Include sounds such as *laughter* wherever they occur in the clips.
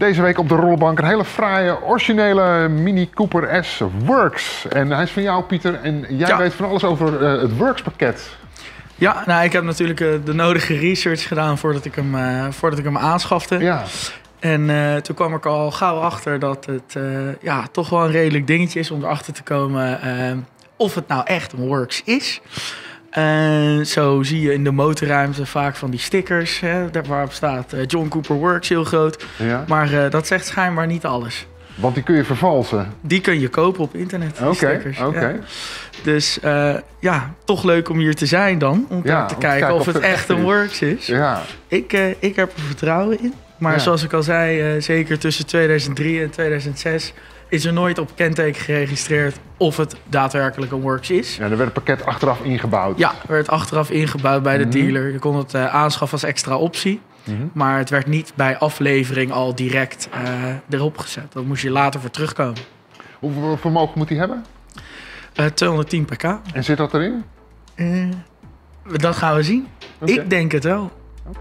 Deze week op de rollenbank een hele fraaie, originele Mini Cooper S Works. En hij is van jou, Pieter. En jij Ja. weet van alles over eh, het Works pakket. Ja, nou, ik heb natuurlijk eh, de nodige research gedaan voordat ik hem, eh, voordat ik hem aanschafte. Ja, En toen kwam ik al gauw achter dat het ja, toch wel een redelijk dingetje is om erachter te komen of het nou echt een Works is. En zo zie je in de motorruimte vaak van die stickers, hè, daar waarop staat eh, John Cooper Works heel groot. ja. Maar eh, dat zegt schijnbaar niet alles. Want die kun je vervalsen. Die kun je kopen op internet. die stickers, oké. ja. Dus eh, ja, toch leuk om hier te zijn dan. Om Ja, te om te kijken kijken of het echt een. Works is. Ja, Ik, ik heb er vertrouwen in. Maar zoals ik al zei, zeker tussen 2003 en 2006 is er nooit op kenteken geregistreerd of het daadwerkelijk een Works is. ja, er werd het pakket achteraf ingebouwd. Ja, werd achteraf ingebouwd bij de Mhm. dealer. Je kon het eh, aanschaffen als extra optie. Mhm. Maar het werd niet bij aflevering al direct eh, erop gezet. Dat moest je later voor terugkomen. Hoeveel vermogen moet hij hebben? Eh 210 pk. En zit dat erin? Dat gaan we zien. Ik denk het wel. Oké.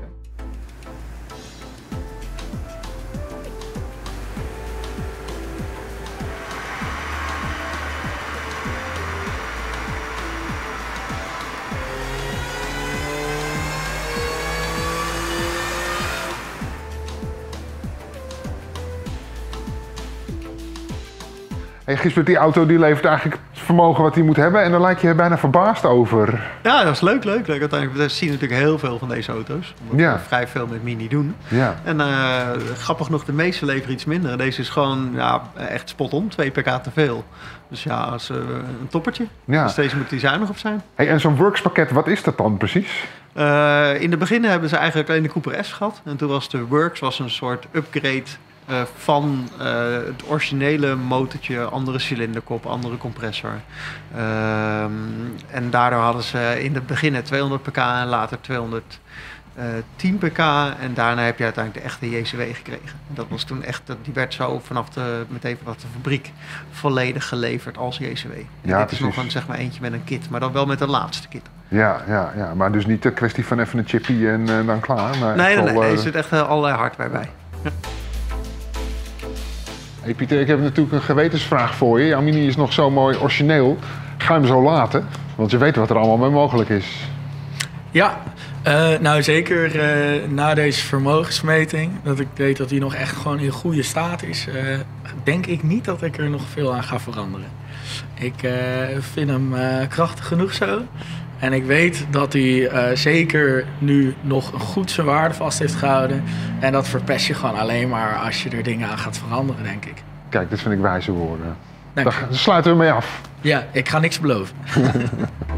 Hey, Gisbert, die auto die levert eigenlijk het vermogen wat hij moet hebben. En daar lijkt je bijna verbaasd over. Ja, dat is leuk, leuk, leuk. Uiteindelijk we zien natuurlijk heel veel van deze auto's. Omdat Ja. we vrij veel met Mini doen. Ja. En eh, grappig genoeg, de meeste leveren iets minder. Deze is gewoon ja, echt spot on, 2 pk te veel. Dus ja, als, eh, een toppertje. ja. Dus deze moet die zuinig op zijn. Hey, en zo'n Works pakket, wat is dat dan precies? Eh, in het begin hebben ze eigenlijk alleen de Cooper S gehad. En toen was de Works was een soort upgrade eh, van eh, het originele motortje, andere cilinderkop, andere compressor. Ehm, en daardoor hadden ze in het begin het 200 pk en later 210 pk. En daarna heb je uiteindelijk de echte JCW gekregen. Dat was toen echt, dat- die werd zo vanaf de, meteen vanaf de fabriek volledig geleverd als JCW. En Ja, dit is nog een, zeg maar eentje met een kit, maar dan wel met de laatste kit. Ja, ja, ja, maar dus niet een kwestie van even een chippy en eh, dan klaar. Maar Nee, nee, nee, eh, er zit echt eh, allerlei hardware bij. Hey Pieter, ik heb natuurlijk een gewetensvraag voor je. Jouw mini is nog zo mooi origineel. Ga je hem zo laten? Want je weet wat er allemaal mee mogelijk is. Ja, eh, nou zeker eh, na deze vermogensmeting, dat ik weet dat hij nog echt gewoon in goede staat is, eh, denk ik niet dat ik er nog veel aan ga veranderen. Ik vind hem krachtig genoeg zo. En ik weet dat hij eh, zeker nu nog goed zijn waarde vast heeft gehouden. En dat verpest je gewoon alleen maar als je er dingen aan gaat veranderen, denk ik. Kijk, dit vind ik wijze woorden. Dank Daar sluiten we mee af. Ja, ik ga niks beloven. *laughs*